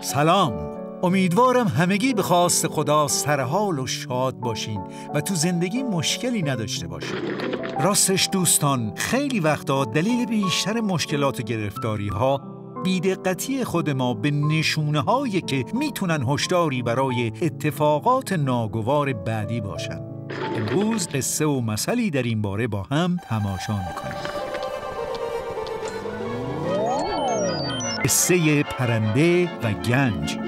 سلام. امیدوارم همگی به خواست خدا سرحال و شاد باشین و تو زندگی مشکلی نداشته باشین. راستش دوستان خیلی وقتا دلیل بیشتر مشکلات و گرفتاری ها بیدقتی خود ما به نشونه هایی که می‌تونن هشداری برای اتفاقات ناگوار بعدی باشن. امروز قصه و مسئلی در این باره با هم تماشا می‌کنیم. قصه پرنده و گنج.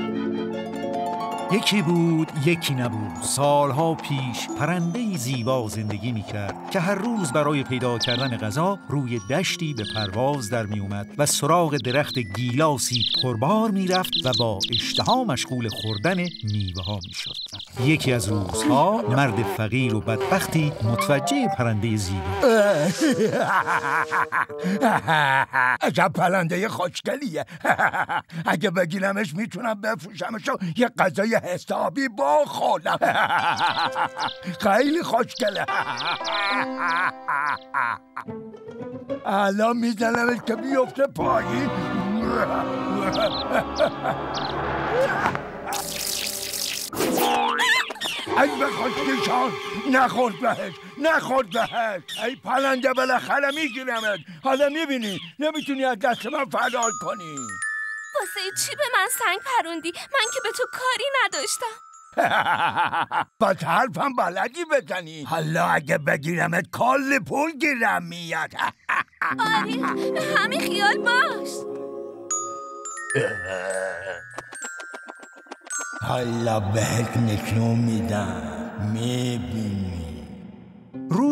یکی بود یکی نبود. سالها پیش پرنده زیبا زندگی می کرد که هر روز برای پیدا کردن غذا روی دشتی به پرواز در می اومد و سراغ درخت گیلاسی پربار می رفت و با اشتها مشغول خوردن میوه ها می شد یکی از روزها مرد فقیر و بدبختی متوجه پرنده زیبا عجب پرنده خوشگلیه. اگه بگیرمش می‌تونم بفروشمش و یه غذای حسابی بخورم خیلی خوشگله. الان میزنمش که بیفته پایین ای به خوشگشان نخورد بهش نخورد بهش. ای پرنده بالاخره میگیرمت. حالا می‌بینی نمی‌تونی از دست من فرار کنی. واسه چی به من سنگ پروندی؟ من که به تو کاری نداشتم. با حرفم بلدی بزنی. حالا اگه بگیرمت کل پول گیرم میاد. آره همین خیال باش. حالا بهت نشون میدم. می‌بینی؟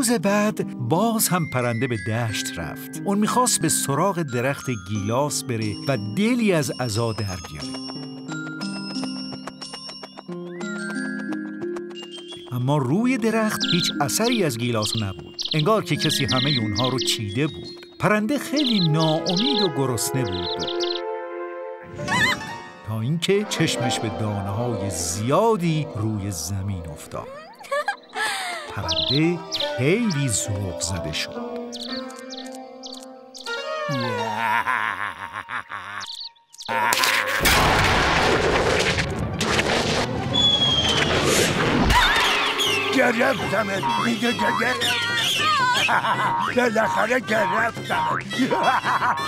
روز بعد باز هم پرنده به دشت رفت. اون می‌خواست به سراغ درخت گیلاس بره و دلی از عزا در بیاره. اما روی درخت هیچ اثری از گیلاس نبود. انگار که کسی همه اونها رو چیده بود. پرنده خیلی ناامید و گرسنه بود. تا اینکه چشمش به دانه های زیادی روی زمین افتاد. پرنده خیلی ذوق زده شد. گرفتمت میگه که بالاخره گرفتمت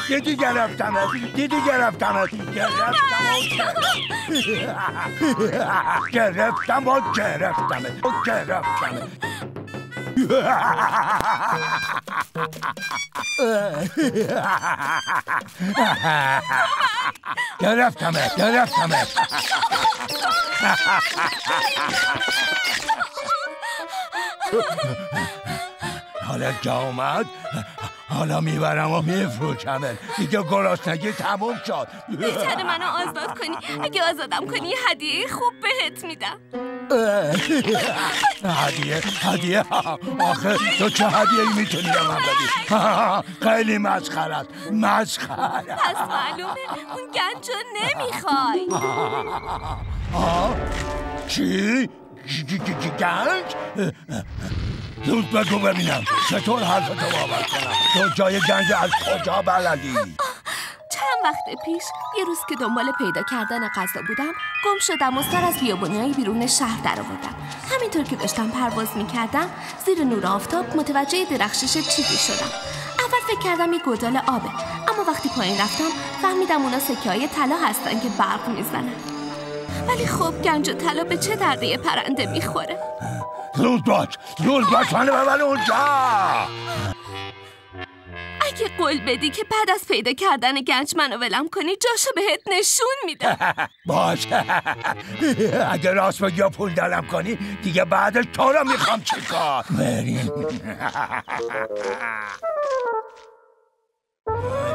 دیدی گرفتمت دیدی گرفتمت گرفتم گرفتم و گرفتمت و گرفتمت گرفتمت گرفتمت حالا که آمد حالا می‌برم و میفروشمت. دیگه گرسنگی تموم شد. بهتر منو آزاد کنی. اگه آزادم کنی یه هدیه خوب بهت میدم. هدیه هدیه. آخه تو چه هدیه می‌تونی به من بدی؟ خیلی مسخره است. مسخره پس معلومه اون گنجو نمی‌خوای. چی؟ گنج؟ زود بگو ببینم چطور حرفتو باور کنم؟ تو جای گنج از کجا بلدی؟ چند وقت پیش یه روز که دنبال پیدا کردن غذا بودم گم شدم و سر از بیابونیای بیرون شهر در آوردم همینطور که داشتم پرواز می‌کردم زیر نور آفتاب متوجه درخشش چیزی شدم. اول فکر کردم یه گودال آبه اما وقتی پایین رفتم فهمیدم اونا سکه های طلا هستن که برق می‌زنن. ولی خب گنج و طلا به چه درده پرنده می‌خوره؟ زود باش زود باش منو ببر اونجا. اگه قول بدی که بعد از پیدا کردن گنج منو ولم کنی جاشو بهت نشون میده باش. اگه راست بگی یا پول دلم کنی دیگه بعدش تو رو می‌خوام چیکار بریم.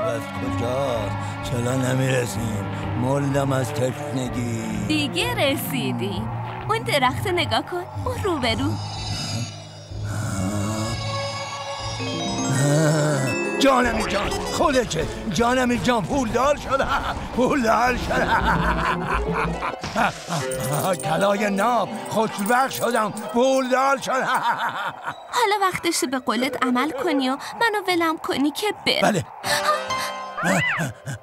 بس کجا؟ چلا نمی‌رسیم؟ مردم از تشنگی دیگه رسیدی اون درخت نگاه کن. اون روبرو. جانمی جان خودشه جانمی جان پولدار شده پولدار شده کلای ناب خوشبخت شدم. پولدار شده حالا وقتش به قولت عمل کنی و منو ولم کنی که بر. بله.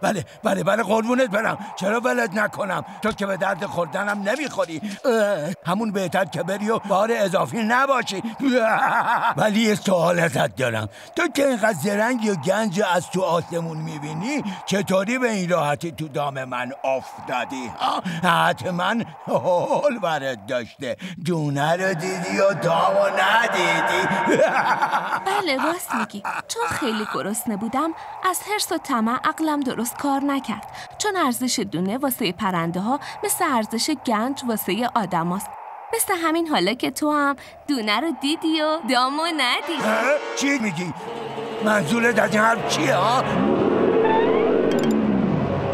بله بله بله قربونت برم. چرا ولد نکنم؟ تو که به درد خوردنم نمی‌خوری. همون بهتر که بری و بار اضافی نباشی. ولی یه سوال ازت دارم. تو که اینقدر زرنگی و گنج از تو آسمون می‌بینی چطوری به این راحتی تو دام من افتادی؟ حتما حال برد داشته. دونه رو دیدی و دامو ندیدی. بله راست میگی. چون خیلی گرسنه بودم از حرس و طمع عقلم درست کار نکرد. چون ارزش دونه واسه پرنده ها مثل ارزش گنج واسه آدم هست. مثل همین حالا که تو هم دونه رو دیدی و دامو ندیدی چی میگی؟ منظورت از این حرف چیه ها؟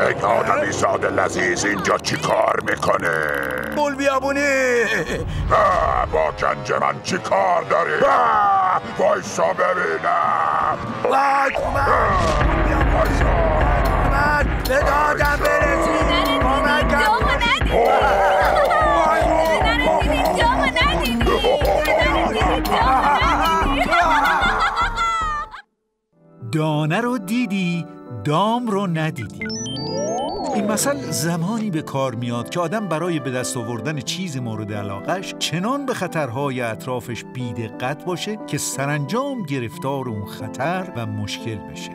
ای آدمی ساده لذیذ اینجا چی کار می‌کنه؟ بول بیابونی. با گنج من چی کار داری؟ آه، وایسا ببینم. وای وایسا. به دادم برسی. دانه رو دیدی دام رو ندیدی. این مثل زمانی به کار میاد که آدم برای به دست آوردن چیز مورد علاقش چنان به خطرهای اطرافش بیدقت باشه که سرانجام گرفتار اون خطر و مشکل بشه.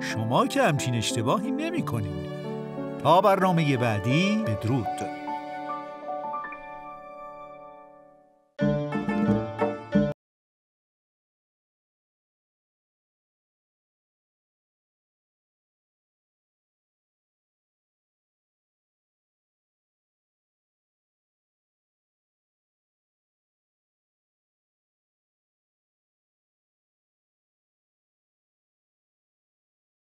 شما که همچین اشتباهی نمی تا برنامه بعدی بدرود.